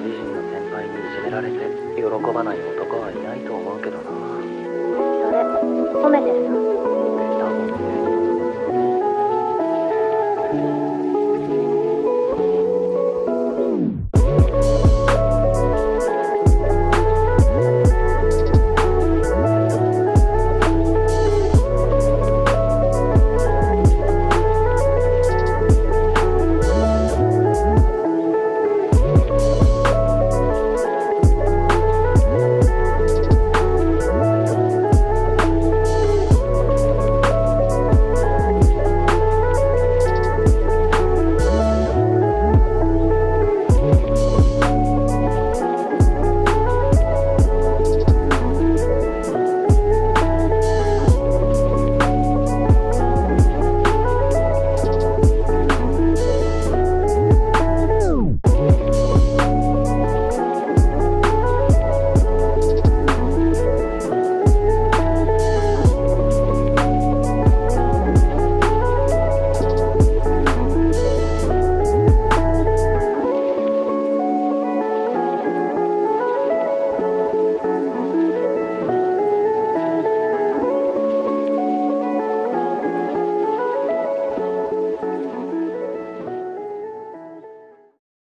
人の先輩にいじめられて喜ばない男はいないと思うけどな。それ褒めてるの？